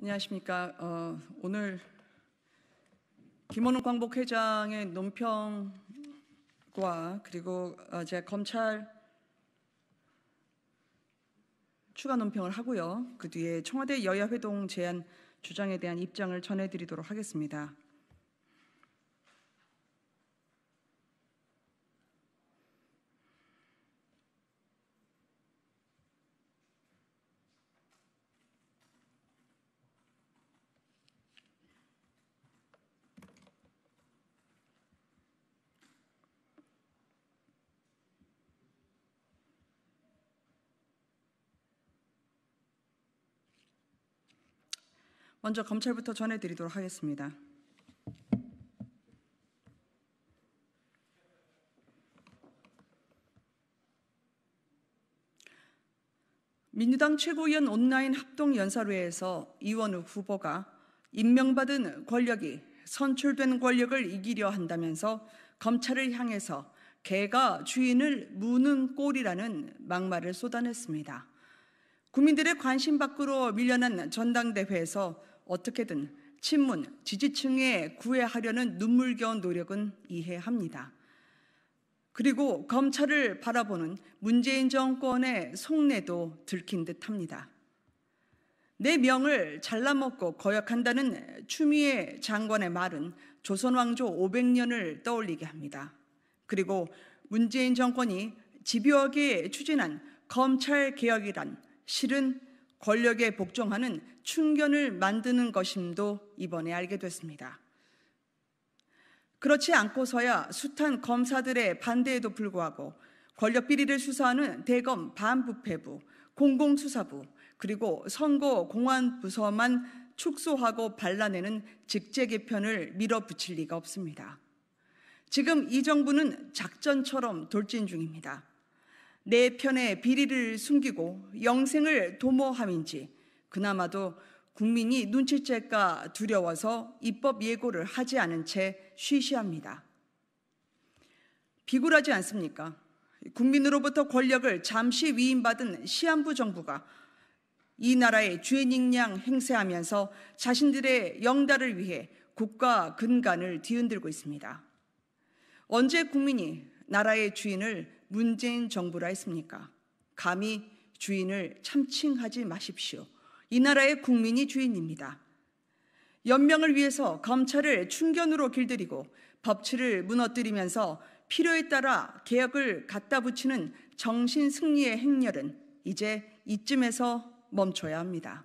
안녕하십니까. 어, 오늘 김원웅 광복회장의 논평과 그리고 어, 제 검찰 추가 논평을 하고요. 그 뒤에 청와대 여야 회동 제안 주장에 대한 입장을 전해드리도록 하겠습니다. 먼저 검찰부터 전해드리도록 하겠습니다. 민주당 최고위원 온라인 합동 연설회에서 이원우 후보가 임명받은 권력이 선출된 권력을 이기려 한다면서 검찰을 향해서 개가 주인을 무는 꼴이라는 막말을 쏟아냈습니다. 국민들의 관심 밖으로 밀려난 전당대회에서 어떻게든 친문, 지지층에 구애하려는 눈물겨운 노력은 이해합니다. 그리고 검찰을 바라보는 문재인 정권의 속내도 들킨 듯 합니다. 내 명을 잘라먹고 거역한다는 추미애 장관의 말은 조선왕조 500년을 떠올리게 합니다. 그리고 문재인 정권이 집요하게 추진한 검찰 개혁이란 실은 권력에 복종하는 충견을 만드는 것임도 이번에 알게 됐습니다. 그렇지 않고서야 숱한 검사들의 반대에도 불구하고 권력 비리를 수사하는 대검 반부패부, 공공수사부, 그리고 선거 공안 부서만 축소하고 발라내는 직제 개편을 밀어붙일 리가 없습니다. 지금 이 정부는 작전처럼 돌진 중입니다. 내 편의 비리를 숨기고 영생을 도모함인지 그나마도 국민이 눈치챌까 두려워서 입법 예고를 하지 않은 채 쉬쉬합니다. 비굴하지 않습니까? 국민으로부터 권력을 잠시 위임받은 시한부 정부가 이 나라의 주인익냥 행세하면서 자신들의 영달을 위해 국가 근간을 뒤흔들고 있습니다. 언제 국민이 나라의 주인을 문재인 정부라 했습니까? 감히 주인을 참칭하지 마십시오. 이 나라의 국민이 주인입니다. 연명을 위해서 검찰을 충견으로 길들이고 법치를 무너뜨리면서 필요에 따라 개혁을 갖다 붙이는 정신 승리의 행렬은 이제 이쯤에서 멈춰야 합니다.